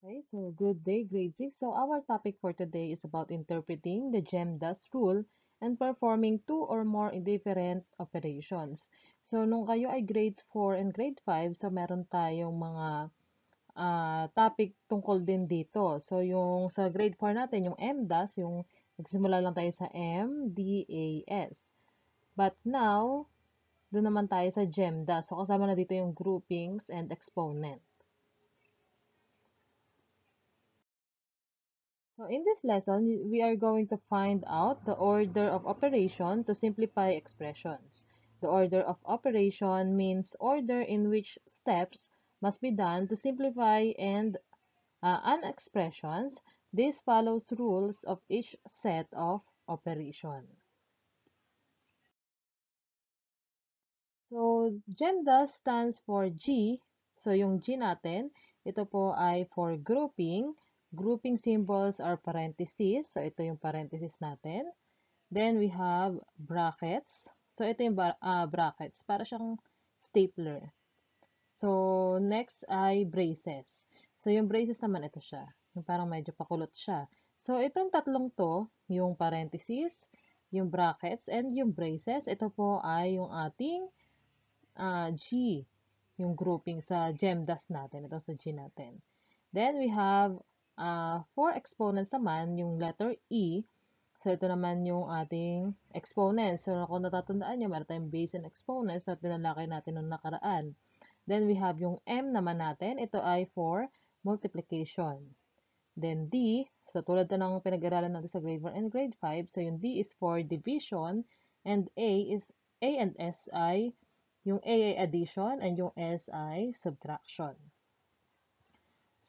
Okay, so good day, grade 6. So our topic for today is about interpreting the GEMDAS rule and performing two or more different operations. So nung kayo ay grade 4 and grade 5, so meron tayong mga uh, topic tungkol din dito. So yung sa grade 4 natin, yung MDAS, yung nagsimula lang tayo sa M, D, A, S. But now, doon naman tayo sa GEMDAS. So kasama na dito yung groupings and exponent. So in this lesson, we are going to find out the order of operation to simplify expressions. The order of operation means order in which steps must be done to simplify and uh, an expressions. This follows rules of each set of operation. So, GEMDA stands for G. So, yung G natin, ito po ay for grouping, Grouping symbols are parentheses. So, ito yung parentheses natin. Then, we have brackets. So, ito yung uh, brackets. Para siyang stapler. So, next ay braces. So, yung braces naman, ito siya. Yung parang medyo pakulot siya. So, itong tatlong to, yung parentheses, yung brackets, and yung braces, ito po ay yung ating uh, G, yung grouping sa GEMDAS natin. Ito sa G natin. Then, we have Uh, for exponents naman, yung letter E, so ito naman yung ating exponents. So kung natatandaan nyo, meron tayong base and exponents na tinalakay natin nung nakaraan. Then we have yung M naman natin. Ito ay for multiplication. Then D, so tulad na ng pinag-aralan natin sa grade 1 and grade 5, so yung D is for division and A is A and S ay yung A ay addition and yung S ay subtraction.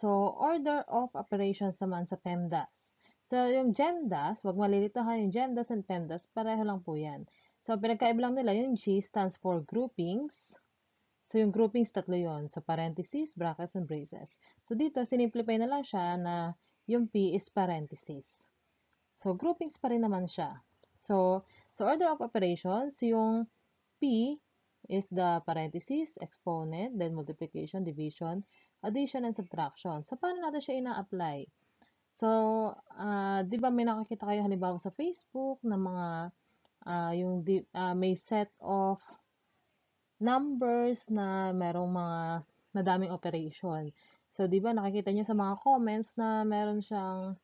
So, order of operations naman sa PEMDAS. So, yung GEMDAS, wag malilito ha, yung GEMDAS and PEMDAS, pareho lang po yan. So, pinagkaiba lang nila, yung G stands for groupings. So, yung groupings, tatlo yon So, parentheses, brackets, and braces. So, dito, sinimplify na lang siya na yung P is parentheses. So, groupings pa rin naman siya. So, so order of operations, yung P is the parentheses, exponent, then multiplication, division, addition and subtraction. So, paano natin siya ina-apply? So, uh, di ba may nakakita kayo halimbawa sa Facebook na mga uh, yung di, uh, may set of numbers na merong mga madaming operation. So, di ba nakikita nyo sa mga comments na meron siyang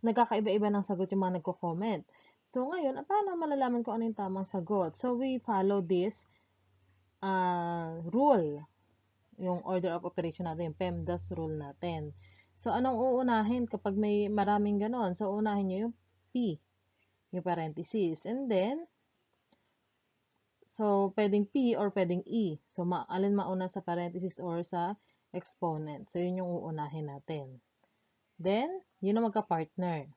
nagkakaiba-iba ng sagot yung mga nagko-comment. So, ngayon, paano malalaman ko ano yung tamang sagot? So, we follow this uh, rule yung order of operation natin, yung PEMDAS rule natin. So, anong uunahin kapag may maraming ganon? So, unahin nyo yung P, yung parentheses. And then, so, pwedeng P or pwedeng E. So, ma alin mauna sa parentheses or sa exponent. So, yun yung uunahin natin. Then, yun ang magka-partner.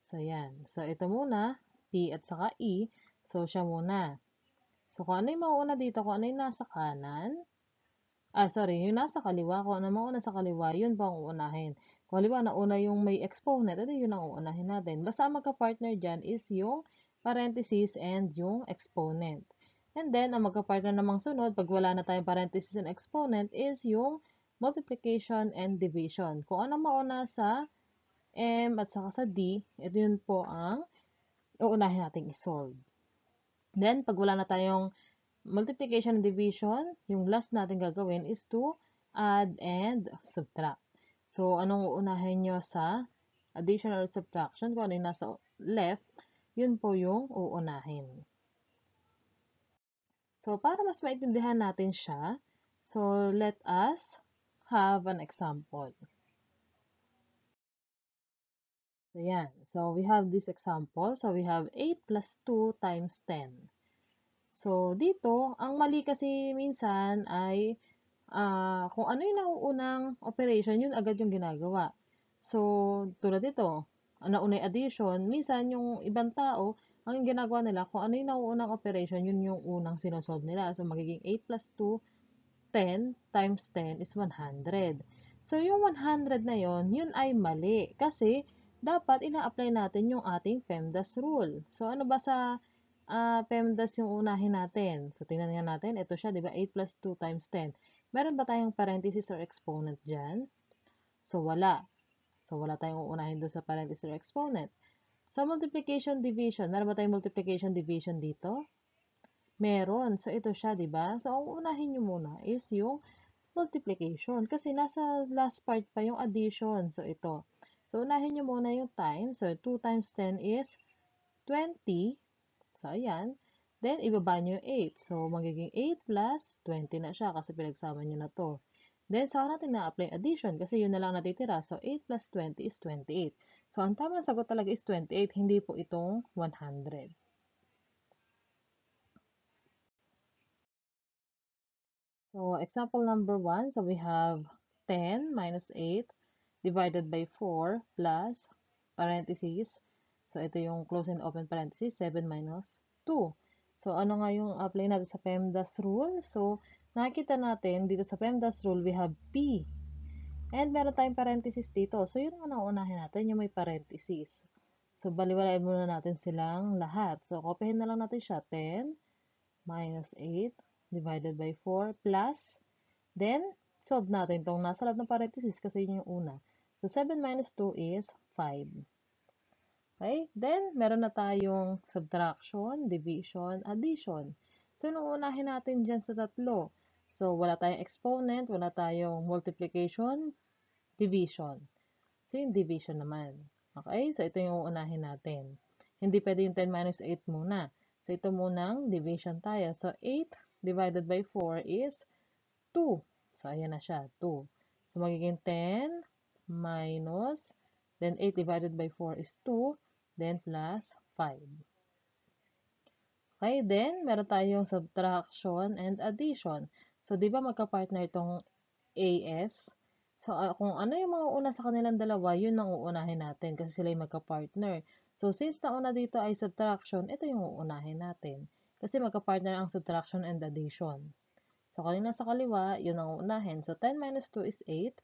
So, yan. So, ito muna, P at saka E. So, siya muna. So, kung ano yung mauuna dito, kung ano yung nasa kanan, ah, sorry, yung nasa kaliwa, kung ano mauna sa kaliwa, yun po ang uunahin. Kung halimbawa, nauna yung may exponent, ito yun ang uunahin natin. Basta ang magka-partner dyan is yung parenthesis and yung exponent. And then, ang magka-partner namang sunod, pag wala na tayong parenthesis and exponent, is yung multiplication and division. Kung ano mauna sa M at saka sa D, ito yun po ang uunahin nating isolve. Then, pag wala na tayong multiplication and division, yung last natin gagawin is to add and subtract. So, anong uunahin nyo sa addition or subtraction? Kung ano yung nasa left, yun po yung uunahin. So, para mas maintindihan natin siya, so let us have an example. So. So, we have this example. So, we have 8 plus 2 times 10. So, dito, ang mali kasi minsan ay uh, kung ano yung nauunang operation, yun agad yung ginagawa. So, tulad dito, nauna yung addition, minsan yung ibang tao, ang ginagawa nila, kung ano yung nauunang operation, yun yung unang sinusolve nila. So, magiging 8 plus 2, 10 times 10 is 100. So, yung 100 na yon yun ay mali. Kasi, dapat ina-apply natin yung ating PEMDAS rule. So, ano ba sa uh, PEMDAS yung unahin natin. So, tingnan nga natin. Ito siya, di ba? 8 plus 2 times 10. Meron ba tayong parenthesis or exponent dyan? So, wala. So, wala tayong uunahin doon sa parenthesis or exponent. Sa multiplication division, meron ba tayong multiplication division dito? Meron. So, ito siya, di ba? So, ang unahin nyo muna is yung multiplication. Kasi nasa last part pa yung addition. So, ito. So, unahin nyo muna yung times. So, 2 times 10 is 20. So, ayan. Then, ibaba nyo yung 8. So, magiging 8 plus 20 na siya kasi pinagsama nyo na to. Then, saka natin na-apply addition kasi yun na lang natitira. So, 8 plus 20 is 28. So, ang tamang sagot talaga is 28, hindi po itong 100. So, example number 1. So, we have 10 minus 8 divided by 4 plus parentheses So, ito yung close and open parenthesis, 7 minus 2. So, ano nga yung apply natin sa PEMDAS rule? So, nakikita natin, dito sa PEMDAS rule, we have P. And meron tayong parenthesis dito. So, yun ang nauunahin natin, yung may parenthesis. So, baliwalain muna natin silang lahat. So, kopyahin na lang natin siya. 10 minus 8 divided by 4 plus, then, solve natin itong nasa lahat ng parenthesis kasi yun yung una. So, 7 minus 2 is 5. Okay? Then, meron na tayong subtraction, division, addition. So, nung unahin natin dyan sa tatlo. So, wala tayong exponent, wala tayong multiplication, division. So, yung division naman. Okay? So, ito yung unahin natin. Hindi pwede yung 10 minus 8 muna. So, ito munang division tayo. So, 8 divided by 4 is 2. So, ayan na siya, 2. So, magiging 10 minus, then 8 divided by 4 is 2 then plus 5. Okay, then meron tayong subtraction and addition. So, di ba magka-partner itong AS? So, uh, kung ano yung mga una sa kanilang dalawa, yun ang uunahin natin kasi sila yung magka-partner. So, since nauna dito ay subtraction, ito yung uunahin natin. Kasi magka-partner ang subtraction and addition. So, kanina sa kaliwa, yun ang uunahin. So, 10 minus 2 is 8,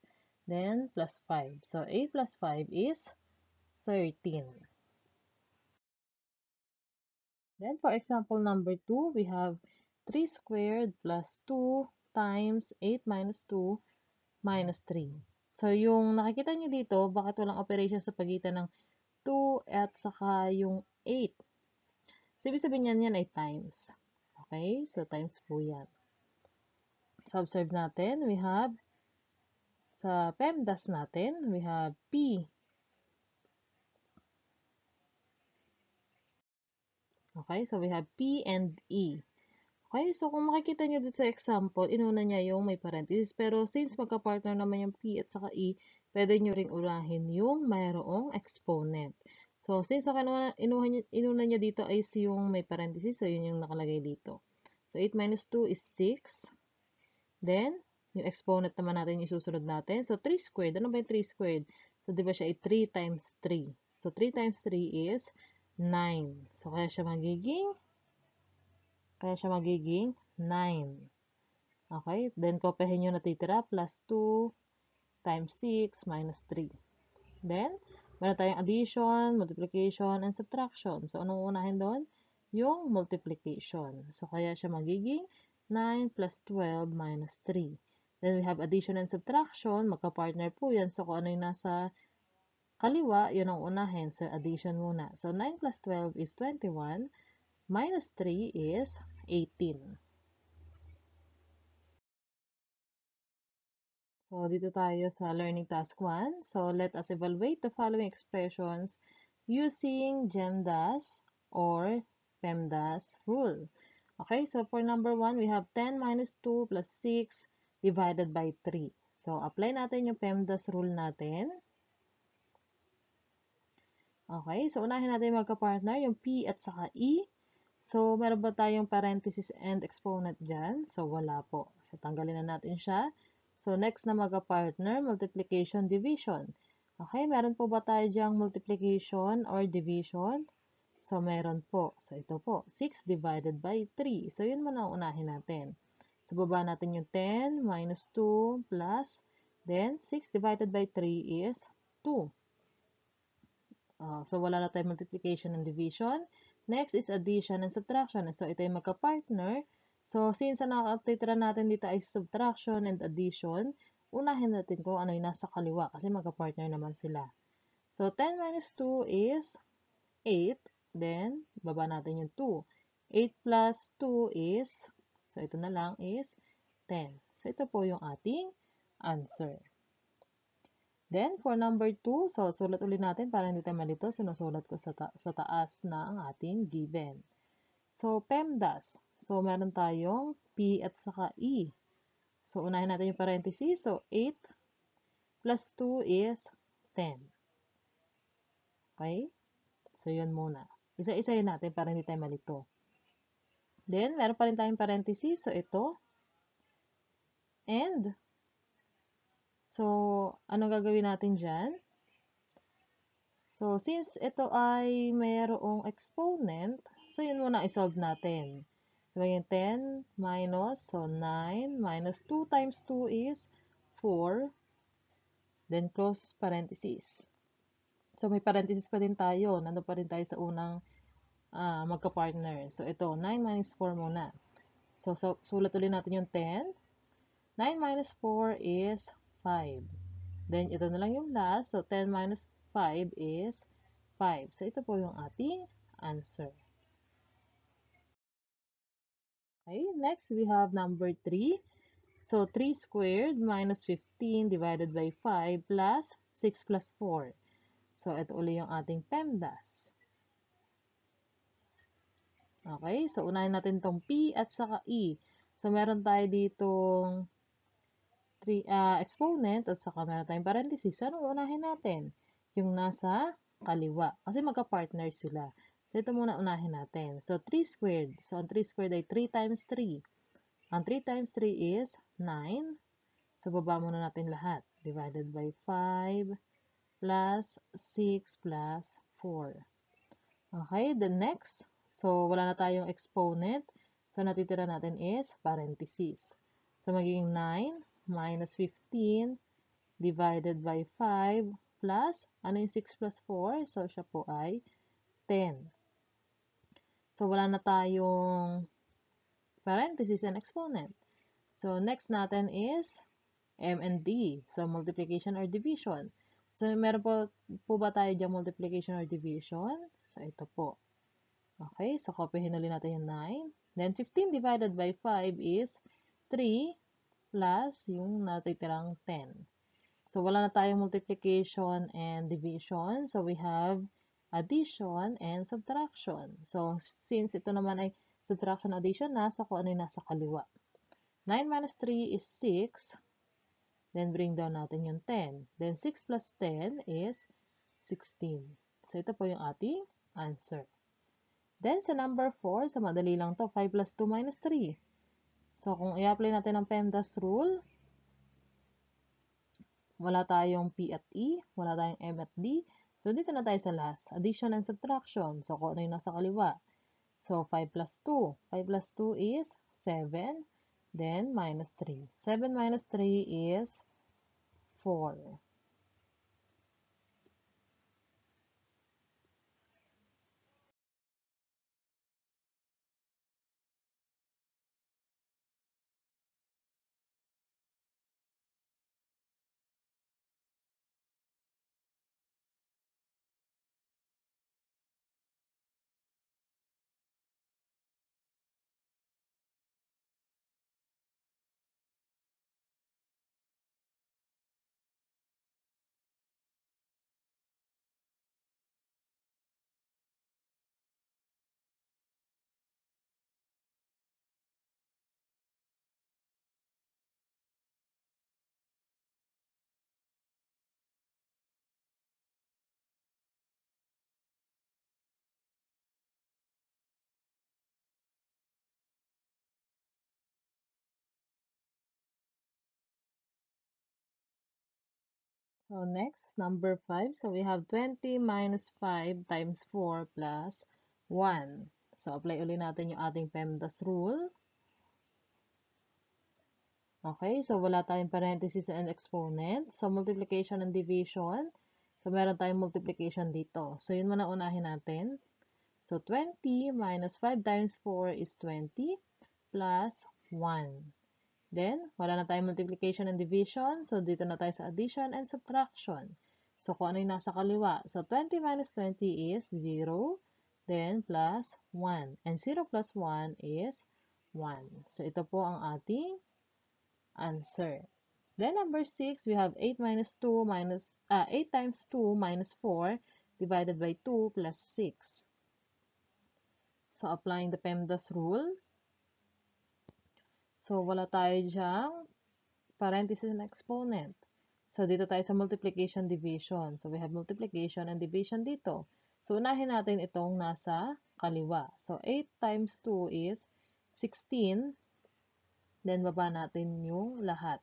then plus 5. So, 8 plus 5 is 13. Then for example number 2, we have 3 squared plus 2 times 8 minus 2 minus 3. So yung nakikita nyo dito, bakit walang operation sa pagitan ng 2 at saka yung 8? So ibig sabihin yan, yan ay times. Okay? So times po yan. So observe natin, we have sa PEMDAS natin, we have P Okay, so we have P and E. Okay, so kung makikita nyo dito sa example, inuna niya yung may parenthesis. Pero since magka-partner naman yung P at saka E, pwede nyo ring ulahin yung mayroong exponent. So, since ang inuna, niya, inuna niya dito ay yung may parenthesis, so yun yung nakalagay dito. So, 8 minus 2 is 6. Then, yung exponent naman natin yung susunod natin. So, 3 squared. Ano ba yung 3 squared? So, di ba siya ay 3 times 3. So, 3 times 3 is 9. So, kaya siya magiging, kaya siya magiging 9. Okay? Then, kopyahin nyo natitira, plus 2 times 6 minus 3. Then, meron tayong addition, multiplication, and subtraction. So, anong unahin doon? Yung multiplication. So, kaya siya magiging 9 plus 12 minus 3. Then, we have addition and subtraction. Magka-partner po yan. So, kung ano yung nasa Kaliwa, yun ang unahin. So, addition muna. So, 9 plus 12 is 21. Minus 3 is 18. So, dito tayo sa learning task 1. So, let us evaluate the following expressions using GEMDAS or PEMDAS rule. Okay, so for number 1, we have 10 minus 2 plus 6 divided by 3. So, apply natin yung PEMDAS rule natin. Okay, so unahin natin magka-partner, yung P at saka E. So, meron ba tayong parenthesis and exponent dyan? So, wala po. So, tanggalin na natin siya. So, next na magka-partner, multiplication, division. Okay, meron po ba tayo dyang multiplication or division? So, meron po. So, ito po, 6 divided by 3. So, yun muna unahin natin. So, baba natin yung 10 minus 2 plus, then 6 divided by 3 is 2. Uh, so, wala na tayong multiplication and division. Next is addition and subtraction. So, ito yung magka-partner. So, since ang nakatitira natin dito ay subtraction and addition, unahin natin kung ano yung nasa kaliwa kasi magka-partner naman sila. So, 10 minus 2 is 8. Then, baba natin yung 2. 8 plus 2 is, so ito na lang is 10. So, ito po yung ating answer. Then, for number 2, so sulat ulit natin para hindi tayo malito. Sinusulat ko sa, ta sa taas na ang ating given. So, PEMDAS. So, meron tayong P at saka E. So, unahin natin yung parenthesis. So, 8 plus 2 is 10. Okay? So, yun muna. Isa-isayin natin para hindi tayo malito. Then, meron pa rin tayong parenthesis. So, ito. And, So, ano gagawin natin dyan? So, since ito ay mayroong exponent, so yun muna isolve natin. So, yung 10 minus, so 9 minus 2 times 2 is 4. Then, close parenthesis. So, may parenthesis pa din tayo. Nando pa rin tayo sa unang uh, magka-partner. So, ito, 9 minus 4 muna. So, so, sulat ulit natin yung 10. 9 minus 4 is 5. Then, ito na lang yung last. So, 10 minus 5 is 5. So, ito po yung ating answer. Okay, next we have number 3. So, 3 squared minus 15 divided by 5 plus 6 plus 4. So, ito uli yung ating PEMDAS. Okay, so unahin natin tong P at saka E. So, meron tayo ditong three, uh, exponent at saka meron tayong parenthesis. Anong unahin natin? Yung nasa kaliwa. Kasi magka-partner sila. So, ito muna unahin natin. So, 3 squared. So, ang 3 squared ay 3 times 3. Ang 3 times 3 is 9. So, baba muna natin lahat. Divided by 5 plus 6 plus 4. Okay, the next. So, wala na tayong exponent. So, natitira natin is parenthesis. So, magiging 9 minus 15 divided by 5 plus, ano yung 6 plus 4? So, siya po ay 10. So, wala na tayong parenthesis and exponent. So, next natin is M and D. So, multiplication or division. So, meron po, po ba tayo dyan multiplication or division? So, ito po. Okay, so copyhin ulit natin yung 9. Then, 15 divided by 5 is 3 plus yung natitirang 10. So, wala na tayong multiplication and division. So, we have addition and subtraction. So, since ito naman ay subtraction addition, nasa kung ano yung nasa kaliwa. 9 minus 3 is 6. Then, bring down natin yung 10. Then, 6 plus 10 is 16. So, ito po yung ating answer. Then, sa number 4, sa madali lang to 5 plus 2 minus 3. So, kung i-apply natin ang PEMDAS rule, wala tayong P at E, wala tayong M at D. So, dito na tayo sa last. Addition and subtraction. So, kung ano yung nasa kaliwa. So, 5 plus 2. 5 plus 2 is 7. Then, minus 3. 7 minus 3 is 4. So next, number 5. So we have 20 minus 5 times 4 plus 1. So apply ulit natin yung ating PEMDAS rule. Okay, so wala tayong parenthesis and exponent. So multiplication and division. So meron tayong multiplication dito. So yun muna unahin natin. So 20 minus 5 times 4 is 20 plus 1. Then, wala na tayong multiplication and division. So, dito na tayo sa addition and subtraction. So, kung ano yung nasa kaliwa. So, 20 minus 20 is 0. Then, plus 1. And 0 plus 1 is 1. So, ito po ang ating answer. Then, number 6, we have 8 minus 2 minus, uh, 8 times 2 minus 4 divided by 2 plus 6. So, applying the PEMDAS rule, So, wala tayo dyang parenthesis and exponent. So, dito tayo sa multiplication division. So, we have multiplication and division dito. So, unahin natin itong nasa kaliwa. So, 8 times 2 is 16. Then, baba natin yung lahat.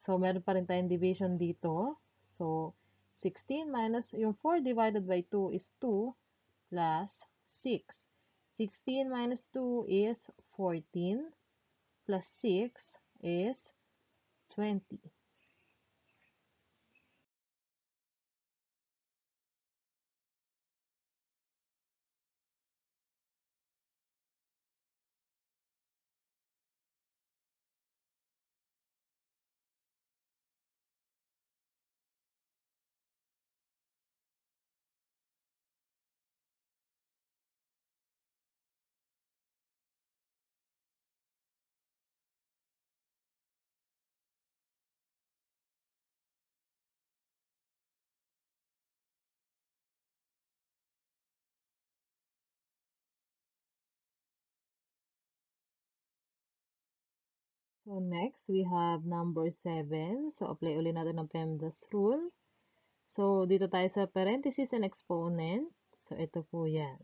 So, meron pa rin tayong division dito. So, 16 minus, yung 4 divided by 2 is 2 plus 6. 16 minus 2 is 14 plus 6 is 20. So, next, we have number 7. So, apply ulit natin ang PEMDAS rule. So, dito tayo sa parenthesis and exponent. So, ito po yan.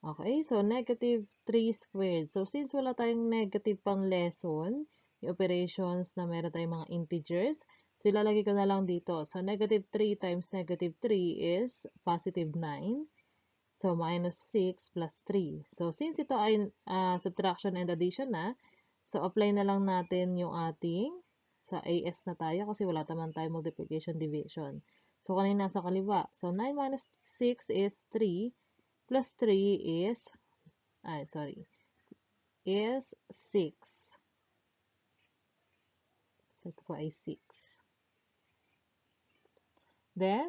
Okay, so negative 3 squared. So, since wala tayong negative pang lesson, yung operations na meron tayong mga integers, so ilalagay ko na lang dito. So, negative 3 times negative 3 is positive 9. So, minus 6 plus 3. So, since ito ay uh, subtraction and addition na, So, apply na lang natin yung ating sa AS na tayo kasi wala naman tayo multiplication division. So, kanina nasa kaliwa. So, 9 minus 6 is 3 plus 3 is, ay, sorry, is 6. So, ito po ay 6. Then,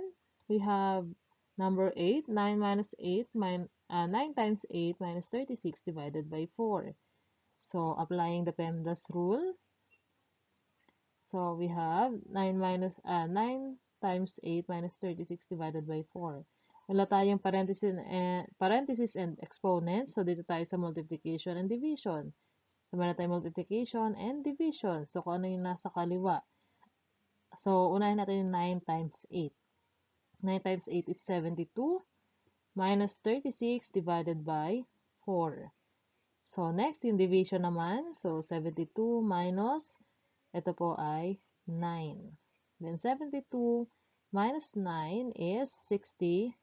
we have number 8. 9 minus 8, min, uh, 9 times 8 minus 36 divided by 4. So, applying the PEMDAS rule. So, we have 9 minus, uh, 9 times 8 minus 36 divided by 4. Wala tayong parenthesis, and, parenthesis and exponents. So, dito tayo sa multiplication and division. So, meron tayong multiplication and division. So, kung ano yung nasa kaliwa. So, unahin natin yung 9 times 8. 9 times 8 is 72 minus 36 divided by 4. So, next, yung division naman. So, 72 minus, ito po ay 9. Then, 72 minus 9 is 63.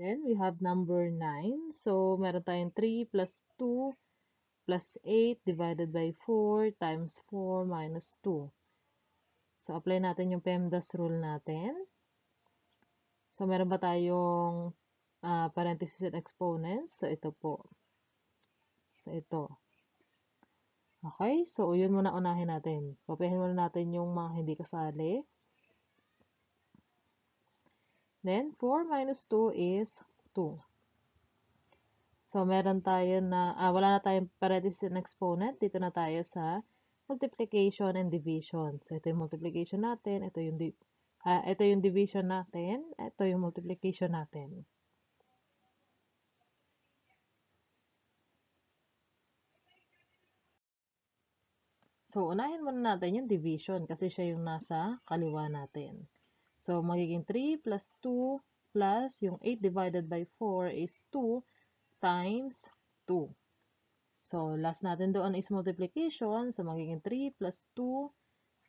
Then, we have number 9. So, meron tayong 3 plus 2 plus 8 divided by 4 times 4 minus 2. So, apply natin yung PEMDAS rule natin. So, meron ba tayong uh, parenthesis and exponents? So, ito po. So, ito. Okay, so yun muna unahin natin. Papahin muna natin yung mga hindi kasali. Then, 4 minus 2 is 2. So, meron tayo na, ah, wala na tayong parenthesis and exponent. Dito na tayo sa multiplication and division. So, ito yung multiplication natin. Ito yung, ah, ito yung division natin. Ito yung multiplication natin. So, unahin muna natin yung division kasi siya yung nasa kaliwa natin. So, magiging 3 plus 2 plus yung 8 divided by 4 is 2 times 2. So, last natin doon is multiplication. So, magiging 3 plus 2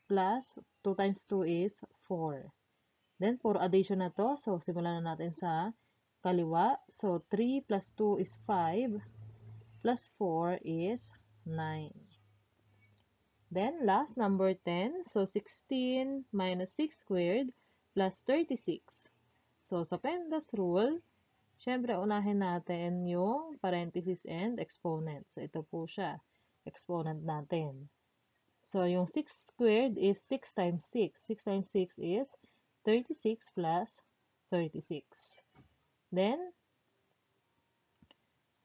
plus 2 times 2 is 4. Then, for addition na to. So, simulan na natin sa kaliwa. So, 3 plus 2 is 5 plus 4 is 9. Then, last, number 10. So, 16 minus 6 squared plus 36. So, sa PEMDAS rule, syempre, unahin natin yung parenthesis and exponent. So, ito po siya. Exponent natin. So, yung 6 squared is 6 times 6. 6 times 6 is 36 plus 36. Then,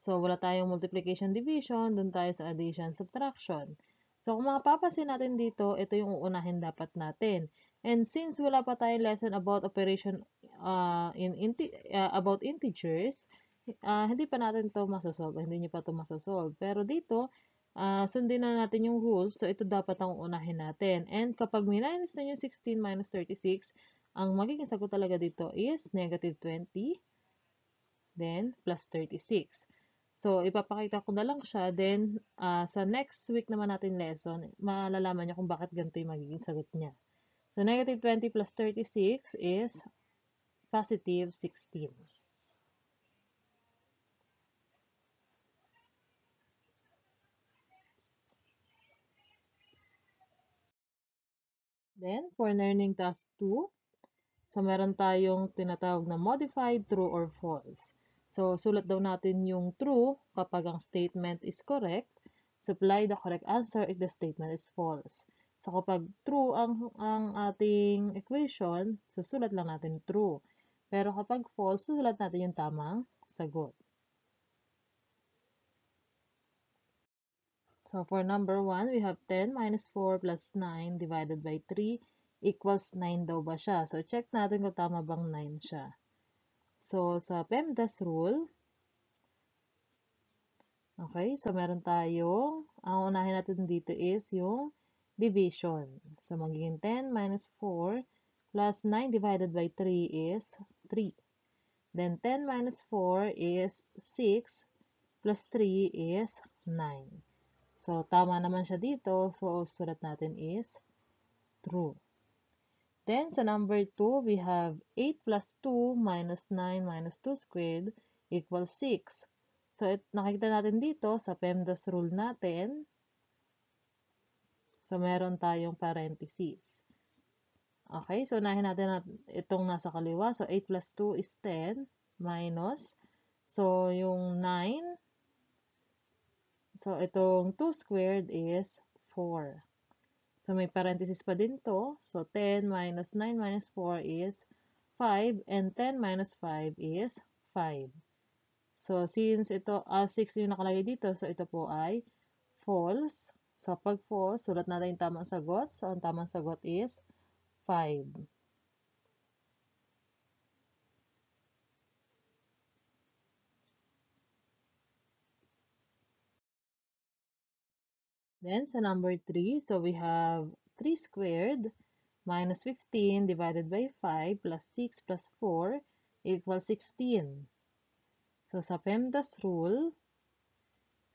so wala tayong multiplication division, dun tayo sa addition subtraction. So, kung mapapansin natin dito, ito yung uunahin dapat natin. And since wala pa tayong lesson about operation uh, in inti uh, about integers, uh, hindi pa natin to masosolve. Hindi nyo pa to masosolve. Pero dito, uh, sundin na natin yung rules. So, ito dapat ang uunahin natin. And kapag minus na yung 16 minus 36, ang magiging sagot talaga dito is negative 20, then plus 36. So, ipapakita ko na lang siya. Then, uh, sa next week naman natin lesson, malalaman niyo kung bakit ganito yung magiging sagot niya. So, negative 20 plus 36 is positive 16. Then, for learning task 2, so meron tayong tinatawag na modified true or false. So, sulat daw natin yung true kapag ang statement is correct. Supply the correct answer if the statement is false. So, kapag true ang, ang ating equation, susulat lang natin true. Pero kapag false, susulat natin yung tamang sagot. So, for number 1, we have 10 minus 4 plus 9 divided by 3 equals 9 daw ba siya. So, check natin kung tama bang 9 siya. So, sa PEMDAS rule, okay, so meron tayong, ang unahin natin dito is yung division. So, magiging 10 minus 4 plus 9 divided by 3 is 3. Then, 10 minus 4 is 6 plus 3 is 9. So, tama naman siya dito. So, sulat natin is true. Then, sa number 2, we have 8 plus 2 minus 9 minus 2 squared equals 6. So, it, nakikita natin dito sa PEMDAS rule natin. So, meron tayong parentheses. Okay, so nahin natin itong nasa kaliwa. So, 8 plus 2 is 10 minus. So, yung 9. So, itong 2 squared is 4. So, may parenthesis pa din to. So, 10 minus 9 minus 4 is 5 and 10 minus 5 is 5. So, since ito, uh, ah, 6 yung nakalagay dito, so ito po ay false. So, pag false, sulat natin yung tamang sagot. So, ang tamang sagot is 5. Then, sa number 3, so we have 3 squared minus 15 divided by 5 plus 6 plus 4 equals 16. So, sa PEMDAS rule,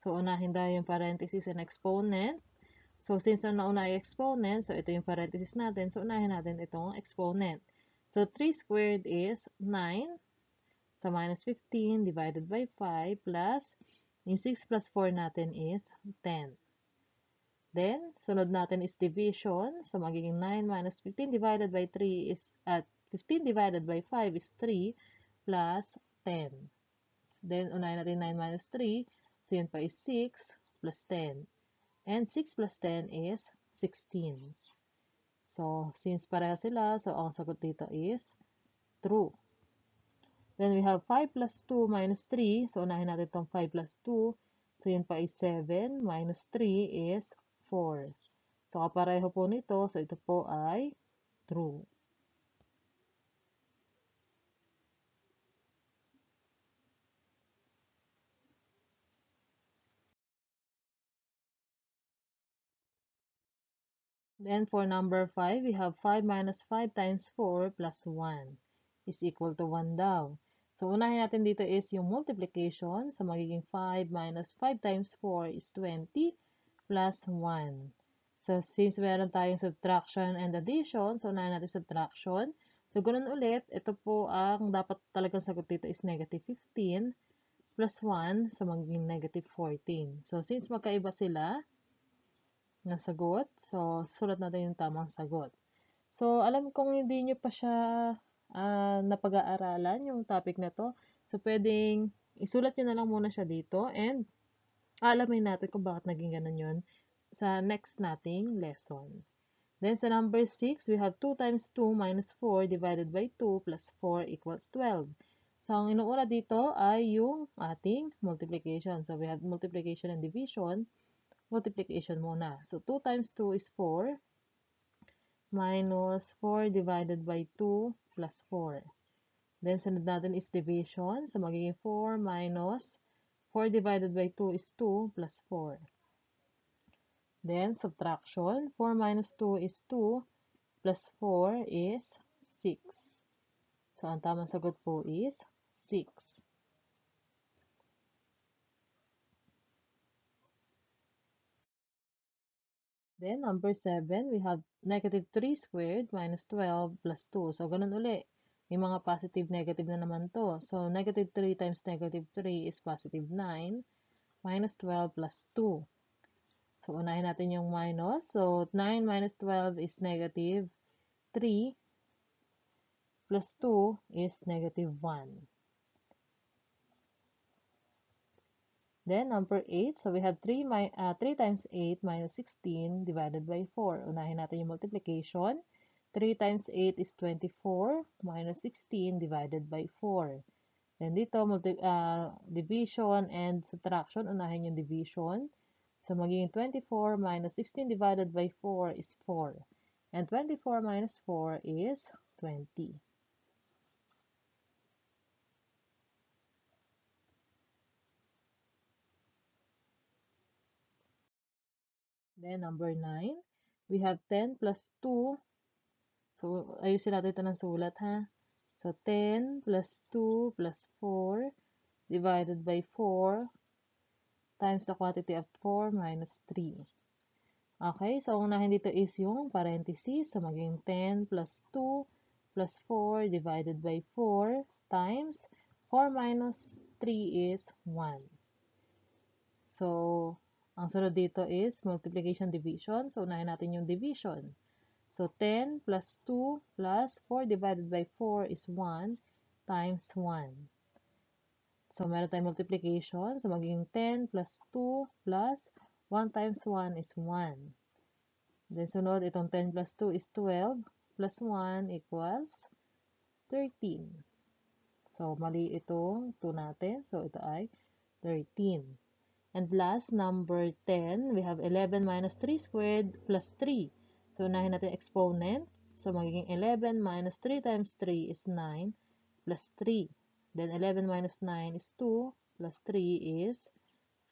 so unahin daw yung parenthesis and exponent. So, since na nauna ay exponent, so ito yung parenthesis natin, so unahin natin itong exponent. So, 3 squared is 9. So, minus 15 divided by 5 plus, yung 6 plus 4 natin is 10. Then, sunod natin is division. So, magiging 9 minus 15 divided by 3 is, at uh, 15 divided by 5 is 3 plus 10. Then, unahin natin 9 minus 3. So, yun pa is 6 plus 10. And 6 plus 10 is 16. So, since pareho sila, so ang sagot dito is true. Then, we have 5 plus 2 minus 3. So, unahin natin itong 5 plus 2. So, yun pa is 7 minus 3 is 4. So, kapareho po nito. So, ito po ay true. Then, for number 5, we have 5 minus 5 times 4 plus 1 is equal to 1 daw. So, unahin natin dito is yung multiplication. So, magiging 5 minus 5 times 4 is 20 plus 1. So, since meron tayong subtraction and addition, so unahin natin subtraction. So, ganun ulit, ito po ang dapat talagang sagot dito is negative 15 plus 1, so magiging negative 14. So, since magkaiba sila ng sagot, so, sulat natin yung tamang sagot. So, alam kong hindi nyo pa siya uh, napag-aaralan, yung topic na to. So, pwedeng isulat nyo na lang muna siya dito and alamin natin kung bakit naging ganun yun sa next nating lesson. Then, sa number 6, we have 2 times 2 minus 4 divided by 2 plus 4 equals 12. So, ang inuuna dito ay yung ating multiplication. So, we have multiplication and division. Multiplication muna. So, 2 times 2 is 4 minus 4 divided by 2 plus 4. Then, sunod natin is division. So, magiging 4 minus 4 divided by 2 is 2 plus 4. Then, subtraction. 4 minus 2 is 2 plus 4 is 6. So, ang tamang sagot po is 6. Then, number 7, we have negative 3 squared minus 12 plus 2. So, ganun uli. May mga positive, negative na naman to. So, negative 3 times negative 3 is positive 9 minus 12 plus 2. So, unahin natin yung minus. So, 9 minus 12 is negative 3 plus 2 is negative 1. Then, number 8. So, we have 3, uh, 3 times 8 minus 16 divided by 4. Unahin natin yung multiplication. 3 times 8 is 24 minus 16 divided by 4. Then, dito, multi uh, division and subtraction. Unahin yung division. So, magiging 24 minus 16 divided by 4 is 4. And 24 minus 4 is 20. Then, number 9, we have 10 plus 2. So, ayusin natin ito ng sulat, ha? So, 10 plus 2 plus 4 divided by 4 times the quantity of 4 minus 3. Okay, so ang unahin dito is yung parenthesis. So, maging 10 plus 2 plus 4 divided by 4 times 4 minus 3 is 1. So, ang sunod dito is multiplication division. So, unahin natin yung division. So, 10 plus 2 plus 4 divided by 4 is 1 times 1. So, meron tayong multiplication. So, magiging 10 plus 2 plus 1 times 1 is 1. Then, sunod, itong 10 plus 2 is 12 plus 1 equals 13. So, mali itong 2 natin. So, ito ay 13. And last, number 10, we have 11 minus 3 squared plus 3. So, unahin natin exponent. So, magiging 11 minus 3 times 3 is 9 plus 3. Then, 11 minus 9 is 2 plus 3 is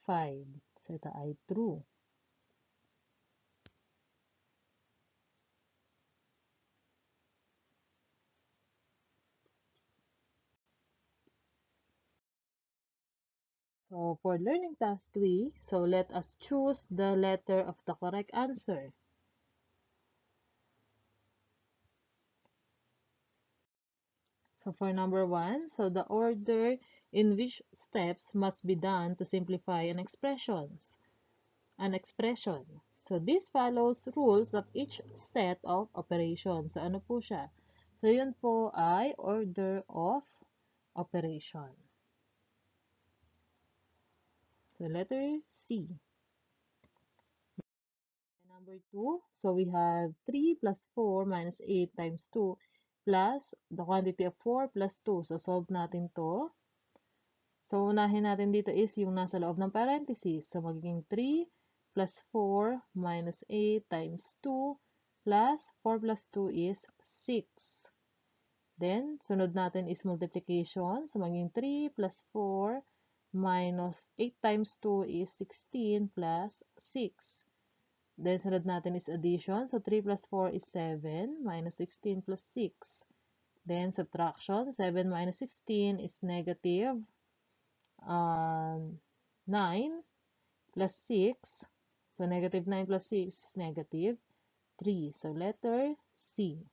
5. So, ito ay true. So, for learning task 3, so let us choose the letter of the correct answer. So, for number 1, so the order in which steps must be done to simplify an expressions. An expression. So, this follows rules of each set of operations. So, ano po siya? So, yun po ay order of operation. So, letter C. Number 2, so we have 3 plus 4 minus 8 times 2 plus the quantity of 4 plus 2. So, solve natin to. So, unahin natin dito is yung nasa loob ng parenthesis. So, magiging 3 plus 4 minus 8 times 2 plus 4 plus 2 is 6. Then, sunod natin is multiplication. So, magiging 3 plus 4 minus 8 times 2 is 16 plus 6. Then, sunod natin is addition. So, 3 plus 4 is 7 minus 16 plus 6. Then, subtraction. 7 minus 16 is negative um, 9 plus 6. So, negative 9 plus 6 is negative 3. So, letter C.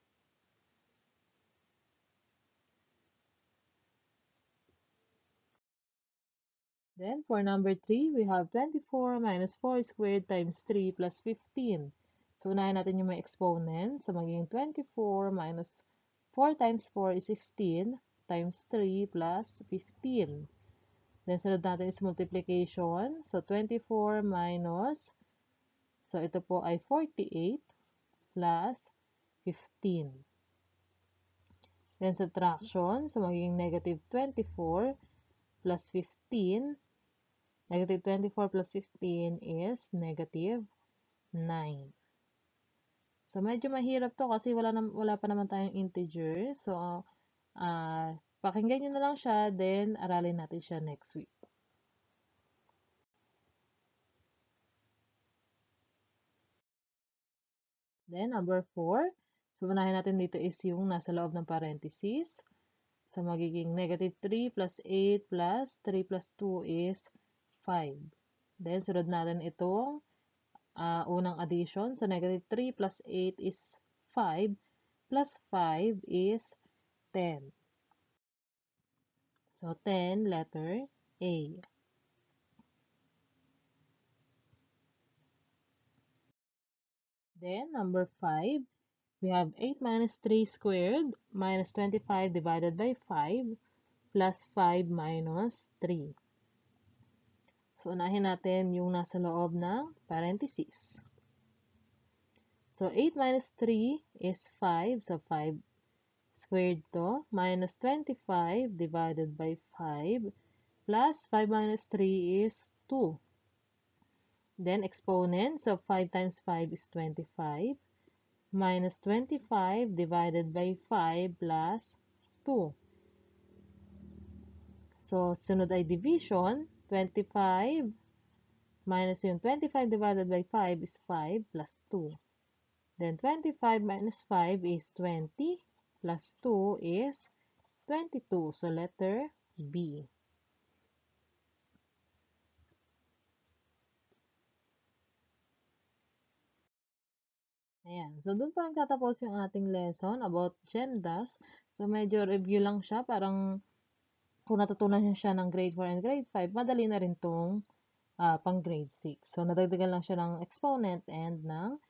Then, for number 3, we have 24 minus 4 squared times 3 plus 15. So, unahin natin yung may exponent. So, magiging 24 minus 4 times 4 is 16 times 3 plus 15. Then, sunod natin is multiplication. So, 24 minus, so ito po ay 48 plus 15. Then, subtraction. So, magiging negative 24 plus 15. Negative 24 plus 15 is negative 9. So, medyo mahirap to kasi wala, na, wala pa naman tayong integer. So, uh, pakinggan nyo na lang siya, then aralin natin siya next week. Then, number 4. So, unahin natin dito is yung nasa loob ng parenthesis. So, magiging negative 3 plus 8 plus 3 plus 2 is 5. Then, sunod natin itong uh, unang addition. So, negative 3 plus 8 is 5 plus 5 is 10. So, 10, letter A. Then, number 5, we have 8 minus 3 squared minus 25 divided by 5 plus 5 minus 3. So, unahin natin yung nasa loob ng parenthesis. So, 8 minus 3 is 5. So, 5 squared to minus 25 divided by 5 plus 5 minus 3 is 2. Then exponent, so 5 times 5 is 25 minus 25 divided by 5 plus 2. So, sunod ay division, 25 minus yung 25 divided by 5 is 5 plus 2. Then 25 minus 5 is 20 plus 2 is 22. So, letter B. Ayan. So, doon pa nagtatapos yung ating lesson about GEMDAS. So, medyo review lang siya. Parang kung natutunan niya siya ng grade 4 and grade 5, madali na rin tong uh, pang grade 6. So, nadagdagan lang siya ng exponent and ng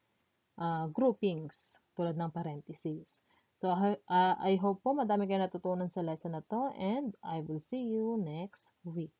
uh, groupings tulad ng parentheses. So, uh, I hope po madami kayo natutunan sa lesson na to and I will see you next week.